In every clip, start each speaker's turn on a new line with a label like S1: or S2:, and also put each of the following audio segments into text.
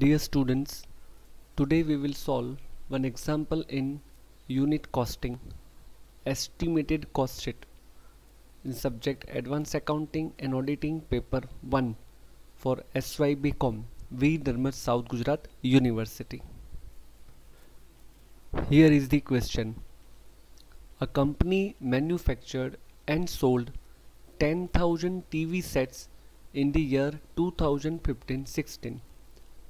S1: Dear students, today we will solve one example in unit costing, estimated cost sheet in subject Advanced Accounting and Auditing paper 1 for SYBCom, Veer Narmad South Gujarat University. Here is the question. A company manufactured and sold 10,000 TV sets in the year 2015-16.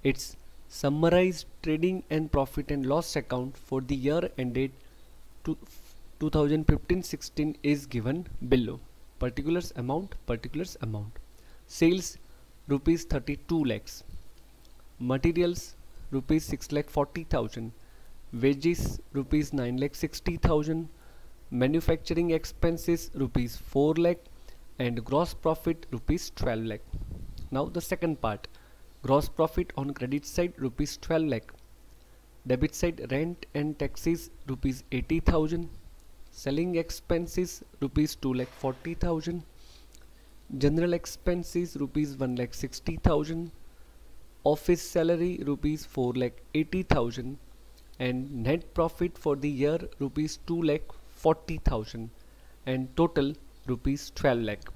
S1: Its summarized trading and profit and loss account for the year ended 2015-16 is given below. Particulars amount, particulars amount. Sales rupees 32 lakhs. Materials rupees 6 lakh 40,000. Wages rupees 9 lakh 60,000. Manufacturing expenses rupees 4 lakh and gross profit rupees 12 lakh. Now the second part gross profit on credit side rupees 12 lakh. Debit side rent and taxes rupees 80000 selling expenses rupees 2 lakh 40000 general expenses rupees 1 lakh 60000 office salary rupees 4 lakh 80000 and net profit for the year rupees 2 lakh 40000 and total rupees 12 lakh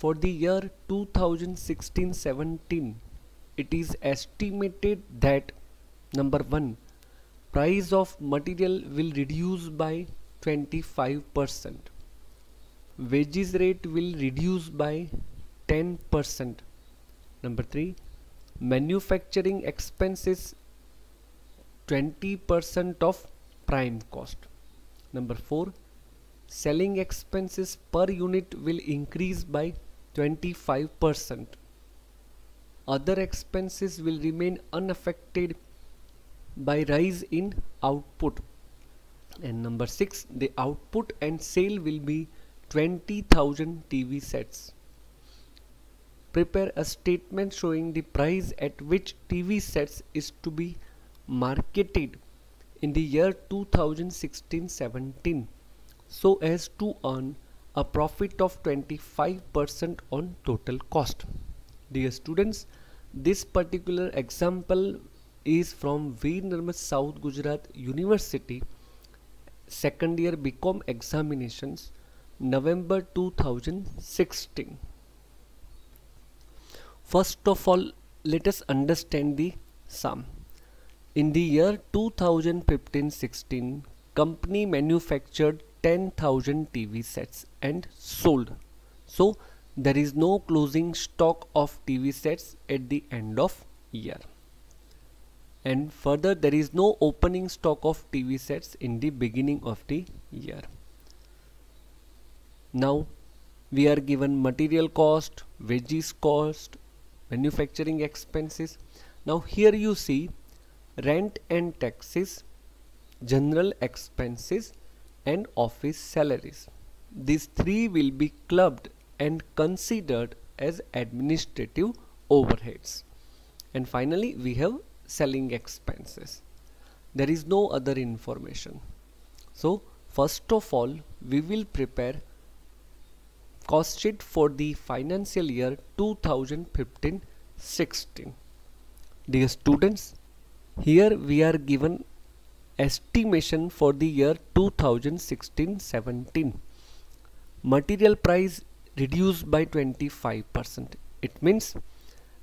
S1: for the year 2016-17, it is estimated that number 1 price of material will reduce by 25%. Wages rate will reduce by 10%. Number 3 manufacturing expenses 20% of prime cost. Number 4 selling expenses per unit will increase by 25%. Other expenses will remain unaffected by rise in output. And number 6, the output and sale will be 20,000 TV sets. Prepare a statement showing the price at which TV sets is to be marketed in the year 2016-17 so as to earn a profit of 25% on total cost. Dear students, this particular example is from Veer Narmad South Gujarat University second year BCom examinations November 2016. First of all, let us understand the sum. In the year 2015-16, company manufactured 10,000 TV sets and sold. So there is no closing stock of TV sets at the end of year. And further there is no opening stock of TV sets in the beginning of the year. Now we are given material cost, wages cost, manufacturing expenses. Now here you see rent and taxes, general expenses and office salaries. These three will be clubbed and considered as administrative overheads. And finally, we have selling expenses. There is no other information. So, first of all, we will prepare cost sheet for the financial year 2015-16. Dear students, here we are given estimation for the year 2016-17 material price reduced by 25% it means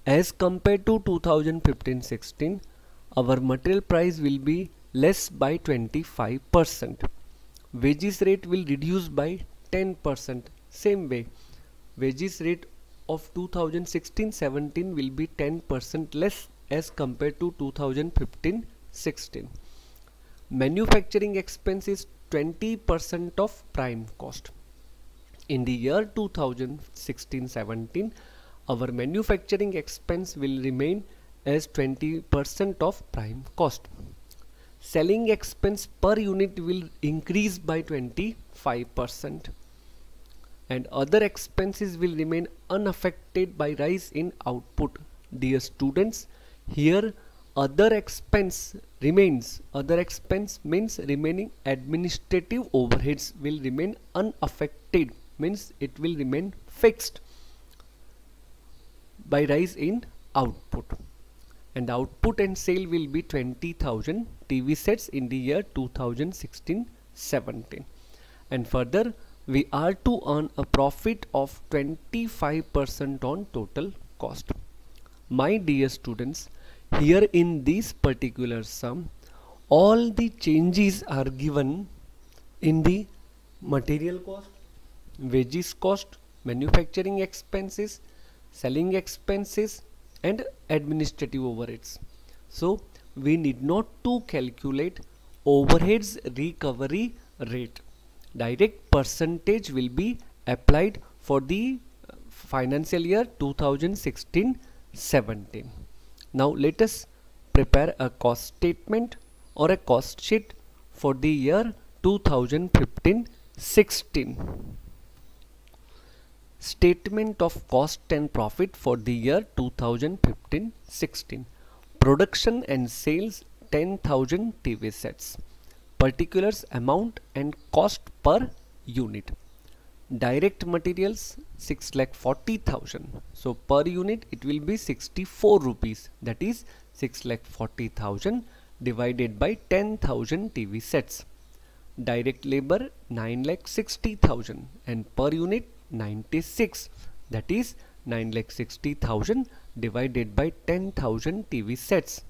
S1: as compared to 2015-16 our material price will be less by 25% wages rate will reduce by 10% same way wages rate of 2016-17 will be 10% less as compared to 2015-16 manufacturing expense is 20% of prime cost. In the year 2016-17 our manufacturing expense will remain as 20% of prime cost. Selling expense per unit will increase by 25% and other expenses will remain unaffected by rise in output. Dear students here other expense remains. Other expense means remaining administrative overheads will remain unaffected means it will remain fixed by rise in output. And output and sale will be 20,000 TV sets in the year 2016-17 and further we are to earn a profit of 25% on total cost. My dear students, here in this particular sum, all the changes are given in the material cost, wages cost, manufacturing expenses, selling expenses and administrative overheads. So we need not to calculate overheads recovery rate direct percentage will be applied for the uh, financial year 2016-17. Now let us prepare a cost statement or a cost sheet for the year 2015-16. Statement of cost and profit for the year 2015-16. Production and sales 10,000 TV sets particulars amount and cost per unit direct materials 6 lakh 40,000 so per unit it will be 64 rupees. That is 6 lakh 40,000 divided by 10,000 TV sets. Direct labor 9 lakh 60,000 and per unit 96 that is 9 lakh 60,000 divided by 10,000 TV sets.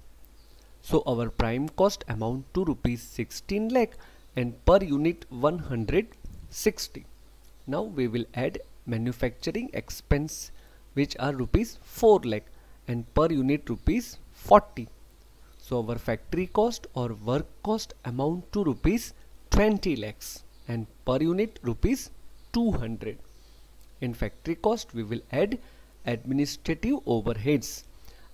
S1: So our prime cost amount to rupees 16 lakh and per unit 160. Now we will add manufacturing expense which are rupees 4 lakh and per unit rupees 40. So our factory cost or work cost amount to rupees 20 lakhs and per unit rupees 200. In factory cost we will add administrative overheads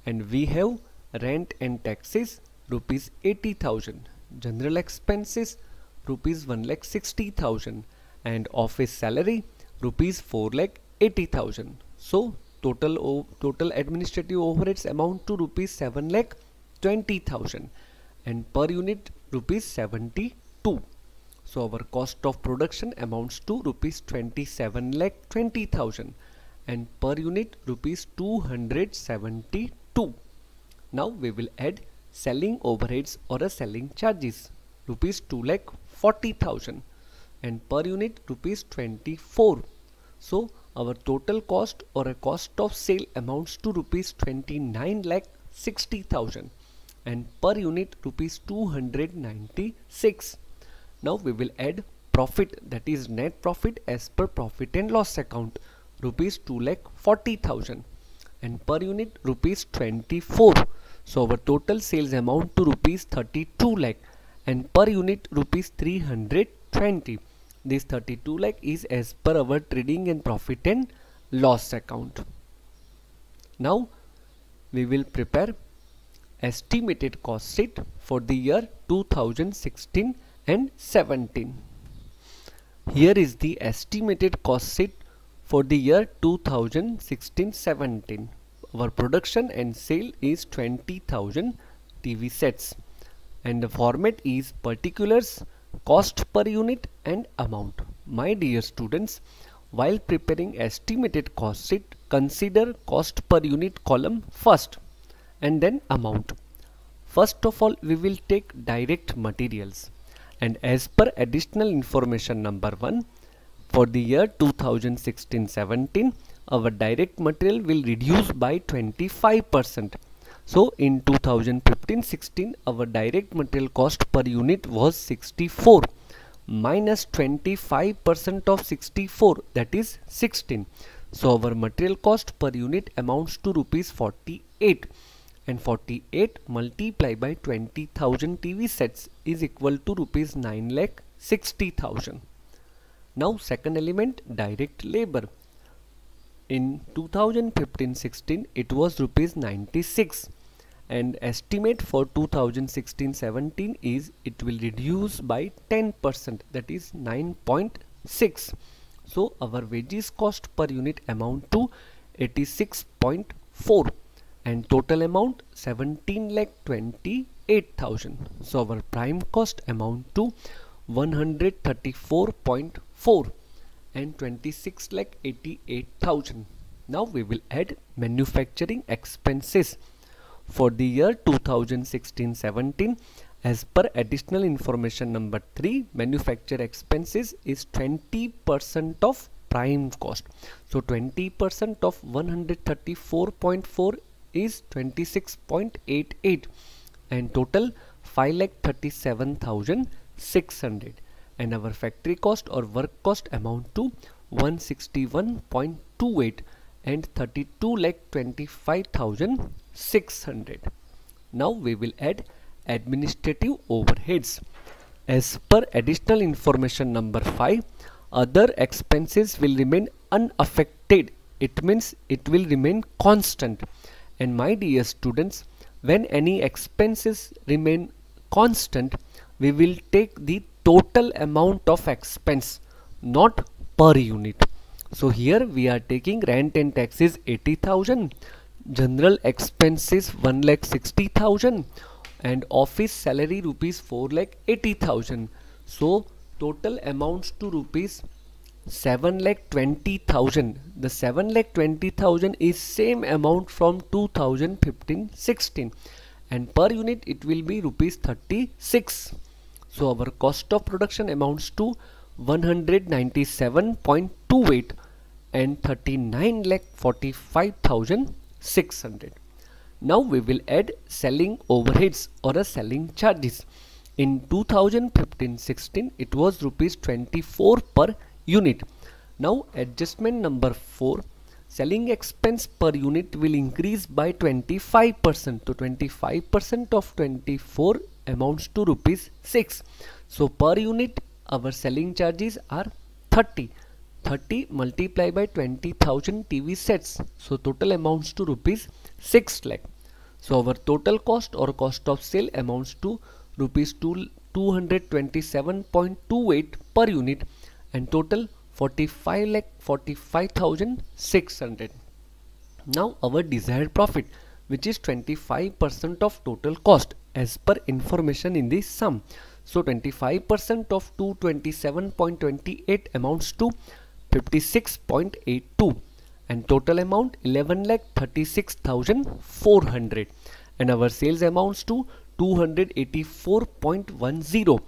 S1: and we have rent and taxes rupees 80,000 general expenses rupees 1 lakh 60,000 and office salary rupees 4 lakh 80,000 so total total administrative overheads amount to rupees 7 lakh 20,000 and per unit rupees 72 so our cost of production amounts to rupees 27 lakh 20,000 and per unit rupees 272 now we will add selling overheads or a selling charges rupees 2 lakh 40,000 and per unit rupees 24 so our total cost or a cost of sale amounts to rupees 29 lakh 60,000 and per unit rupees 296 now we will add profit that is net profit as per profit and loss account rupees 2 lakh 40,000 and per unit rupees 24 so our total sales amount to rupees 32 lakh and per unit rupees 320. This 32 lakh is as per our trading and profit and loss account. Now we will prepare estimated cost sheet for the year 2016 and 17. Here is the estimated cost sheet for the year 2016-17 our production and sale is 20,000 TV sets and the format is particulars cost per unit and amount. My dear students while preparing estimated cost sheet consider cost per unit column first and then amount. First of all we will take direct materials. And as per additional information number 1 for the year 2016-17 our direct material will reduce by 25%. So in 2015-16 our direct material cost per unit was 64 minus 25% of 64 that is 16. So our material cost per unit amounts to rupees 48 and 48 multiplied by 20,000 TV sets is equal to rupees 9 lakh 60,000. Now second element direct labor in 2015-16 it was rupees 96 and estimate for 2016-17 is it will reduce by 10% that is 9.6 so our wages cost per unit amount to 86.4 and total amount 17 lakh 28,000 so our prime cost amount to 134.4 and 26 lakh 88,000. Now we will add manufacturing expenses for the year 2016-17 as per additional information number 3 manufacture expenses is 20% of prime cost. So 20% of 134.4 is 26.88 and total 5 lakh 37,600 and our factory cost or work cost amount to 161.28 and 32 lakh 25,600 now we will add administrative overheads. As per additional information number 5 other expenses will remain unaffected. It means it will remain constant. And my dear students when any expenses remain constant we will take the total amount of expense not per unit. So here we are taking rent and taxes 80,000 general expenses 1 lakh 60,000 and office salary rupees 4 lakh 80,000 so total amounts to rupees 7 lakh 20,000 the 7 lakh 20,000 is same amount from 2015 16 and per unit it will be rupees 36 so our cost of production amounts to 197.28 and 39 lakh 45,600 now we will add selling overheads or a selling charges in 2015-16 it was rupees 24 per unit. Now adjustment number 4 selling expense per unit will increase by 25% to 25% of 24 amounts to rupees 6 so per unit our selling charges are 30 30 multiplied by 20000 TV sets. So total amounts to rupees 6 lakh. So our total cost or cost of sale amounts to rupees 227.28 per unit and total 45 lakh 45,600. Now our desired profit which is 25% of total cost as per information in this sum. So 25% of 227.28 amounts to 56.82 and total amount 11 lakh 36,400 and our sales amounts to 284.10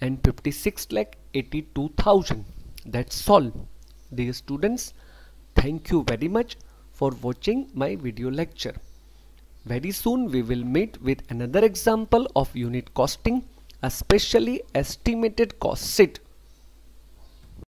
S1: and 56 lakh 82,000 that's all. Dear students thank you very much for watching my video lecture very soon we will meet with another example of unit costing especially estimated cost sheet